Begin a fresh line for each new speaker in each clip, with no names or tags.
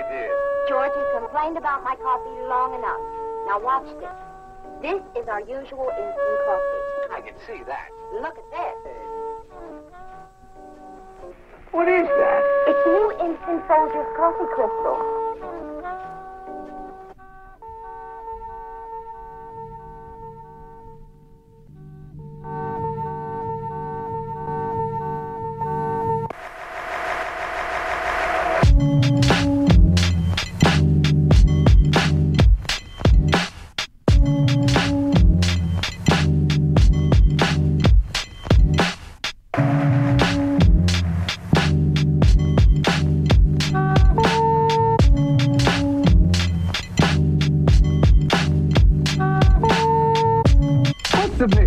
idea?
George, you complained about my coffee long enough. Now watch this. This is our usual instant coffee.
I can see that.
Look at this.
What is that?
It's new instant Folgers coffee crystal.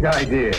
Idea?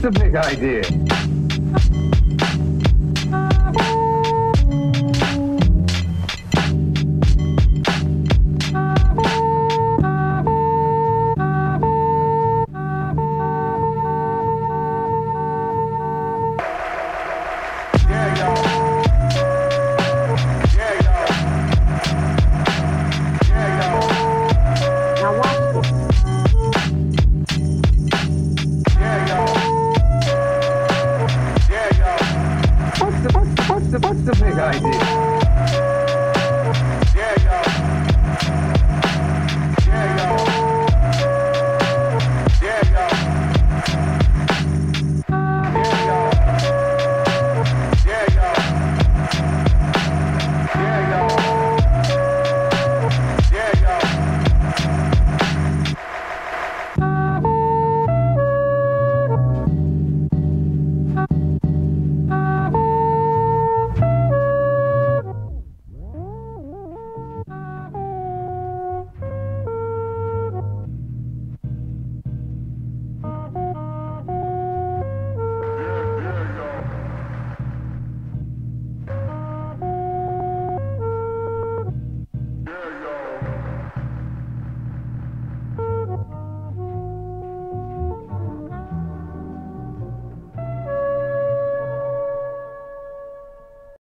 That's a big idea. a big idea.